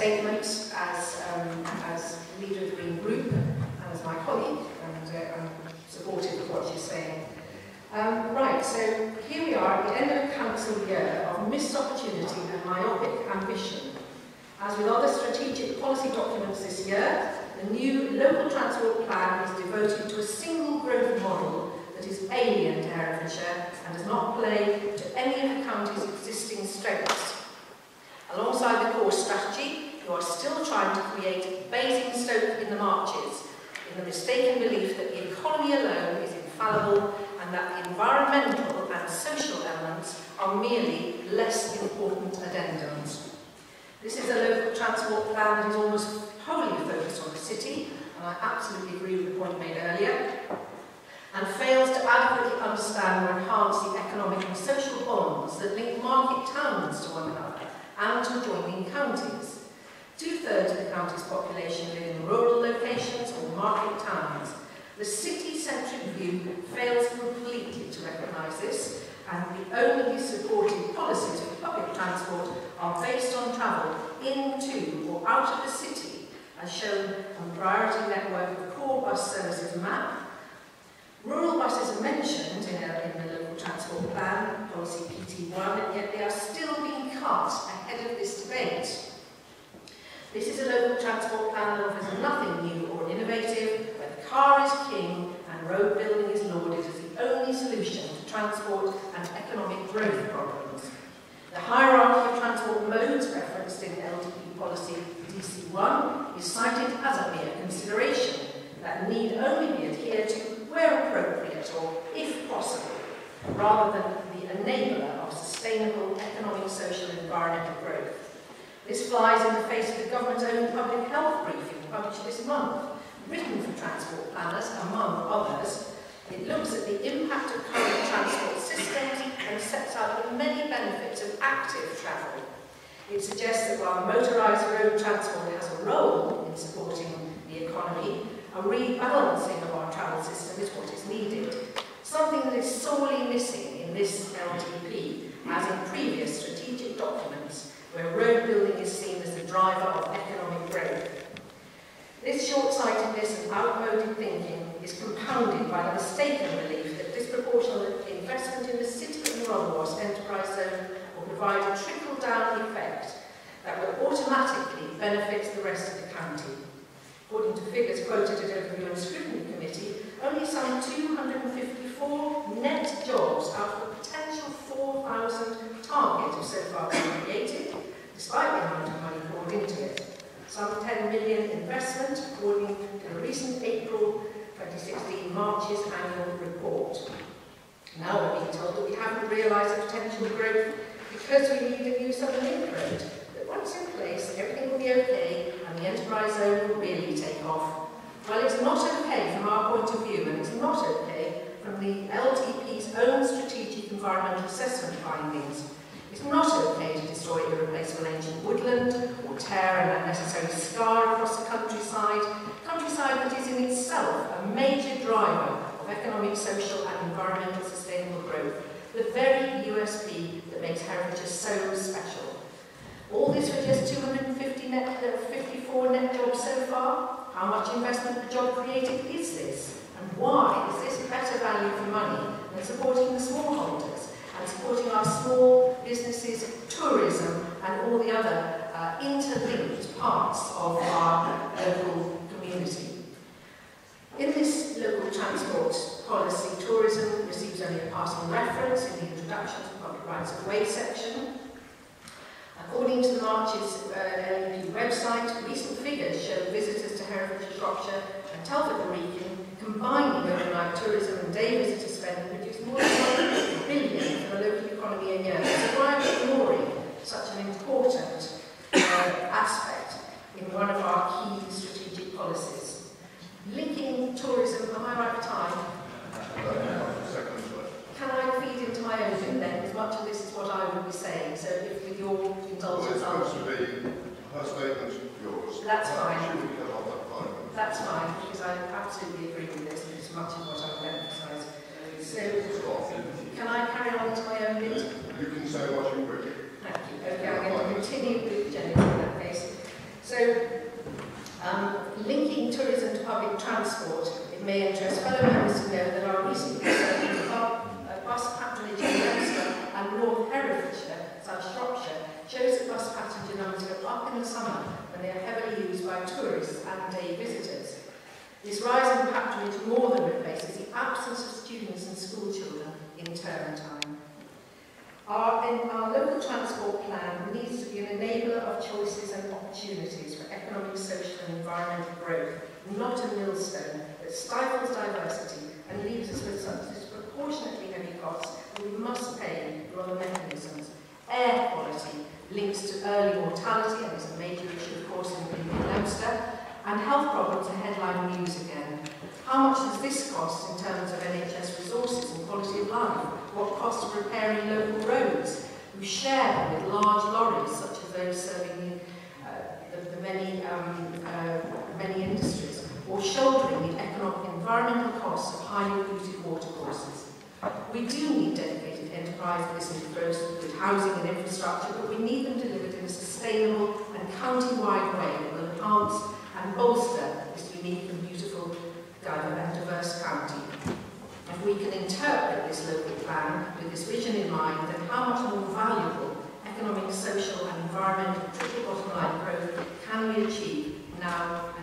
as, um, as leader of the Green Group and as my colleague, and uh, I'm supportive of what she's saying. Um, right, so here we are at the end of a council year of missed opportunity and myopic ambition. As with other strategic policy documents this year, the new local transport plan is devoted to a single growth model that is alien to Herefordshire and does not play to any of the county's existing strengths. Alongside the core strategy, you are still trying to create Marches, in the mistaken belief that the economy alone is infallible and that the environmental and social elements are merely less important addendums. This is a local transport plan that is almost wholly focused on the city, and I absolutely agree with the point made earlier, and fails to adequately understand or enhance the economic and social bonds that link market towns to one another and to adjoining counties. Two-thirds of the county's population live in rural locations or market towns. The city-centric view fails completely to recognise this, and the only supported policies for public transport are based on travel into or out of the city, as shown on the priority network of core bus services map. Rural buses are mentioned in, a, in the local transport plan, policy PT1, and yet they are still being cut ahead of this debate. This is a local transport plan that offers nothing new or innovative, where the car is king and road building is lauded as the only solution to transport and economic growth problems. The hierarchy of transport modes referenced in LTP policy DC1 is cited as a mere consideration that need only be adhered to where appropriate or if possible, rather than the enabler of sustainable economic, social and environmental growth. This flies in the face of the government's own public health briefing published this month, written for transport planners, among others. It looks at the impact of current transport systems and sets out the many benefits of active travel. It suggests that while motorised road transport has a role in supporting the economy, a rebalancing of our travel system is what is needed. Something that is sorely missing in this LTP, as in previous where road building is seen as the driver of economic growth. This short-sightedness and outmoded thinking is compounded by the mistaken belief that disproportionate investment in the city and Rotherwas enterprise zone will provide a trickle-down effect that will automatically benefit the rest of the county. According to figures quoted at Overview and Scrutiny Committee, only some 254 net jobs out of a potential 4,000 target have so far been created, despite the amount of money poured into it. Some 10 million investment, according to the recent April 2016 Marches' annual report. Now we're being told that we haven't realised the potential growth because we need a new southern link. That once in place, everything will be okay and the enterprise zone will really take off. Well, it's not okay from our point of view, and it's not okay from the LTP's own strategic environmental assessment findings. It's not okay to destroy irreplaceable ancient woodland or tear an unnecessary scar across the countryside, countryside that is in itself a major driver of economic, social and environmental sustainable growth, the very USP that makes Herefordshire so special. All this for just 250 net, uh, 54 net jobs so far? How much investment per job created is this? And why is this better value for money than supporting the smallholders and supporting our small businesses, tourism and all the other uh, interlinked parts of our local community? In this local transport policy, tourism receives only a passing reference in the introduction to public rights of way section, According to the Marches' uh, website, recent figures show visitors to Herefordshire, Shropshire and Telford Wrekin combining overnight tourism and day visitor spending produce more than 1 billion for the local economy a year. So why we ignoring such an important uh, aspect in one of our key strategic policies? Linking tourism, am I right time? can I feed into my own bit then? As much of this is what I would be saying. So if with your indulgence, well, it's supposed to be her statement, yours. That's fine. That That's fine, because I absolutely agree with this, and it's much of what I would emphasise. So, can I carry on to my own bit? You can say what you wish. Thank you. Okay, I'm going to continue with Jenny in that case. Um, tourism to public transport, may interest fellow members to know that our recent research of uh, bus patronage in Leominster and North Herefordshire, South Shropshire, shows that bus passenger numbers go up in the summer when they are heavily used by tourists and day visitors. This rise in patronage more than replaces the absence of students and school children in term time. Our, our local transport plan needs to be an enabler of choices and opportunities for economic, social and environmental growth, not a millstone that stifles diversity and leaves us with such disproportionately heavy costs that we must pay through other mechanisms. Air quality links to early mortality, and is a major issue, of course, in, in Leominster, and health problems are headline news again. How much does this cost in terms of NHS resources and quality of life? What cost of repairing local roads? We share with large lorries, such as those serving the, uh, the, the many, um, uh, many industries, or shouldering the economic environmental costs of highly polluted watercourses. We do need dedicated enterprise business growth with housing and infrastructure, but we need them delivered in a sustainable and county-wide way that will enhance and bolster this unique and beautiful and diverse county. If we can interpret this local plan with this vision in mind, then how much more valuable economic, social and environmental triple bottom line growth can we achieve now